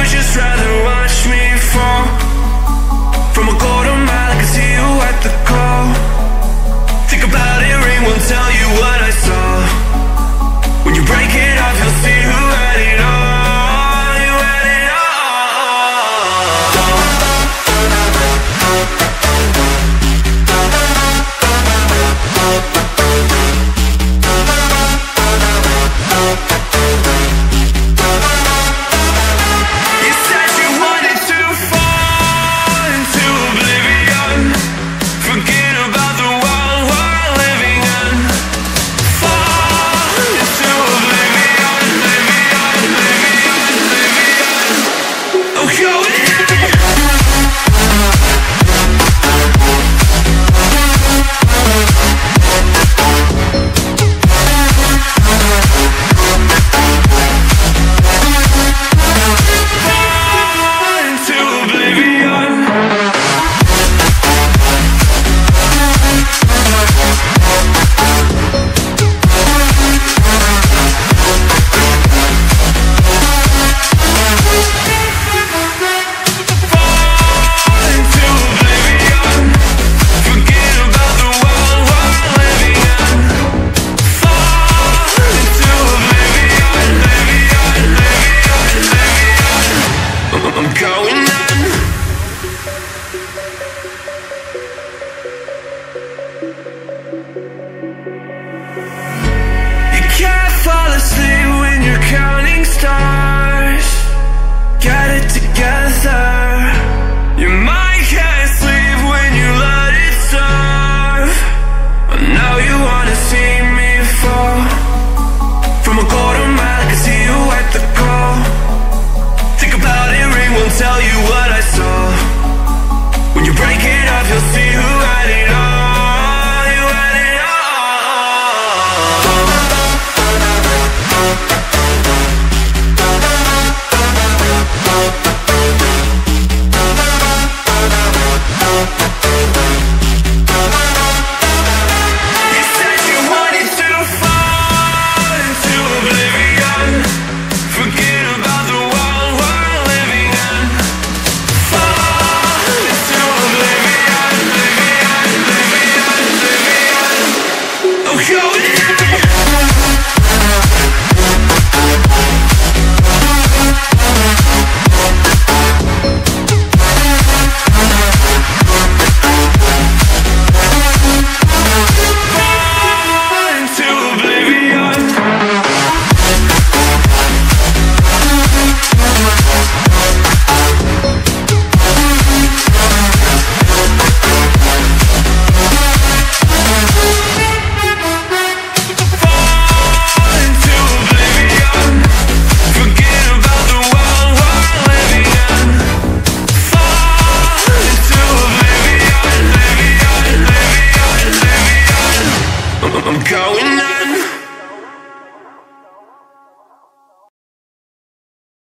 We just rather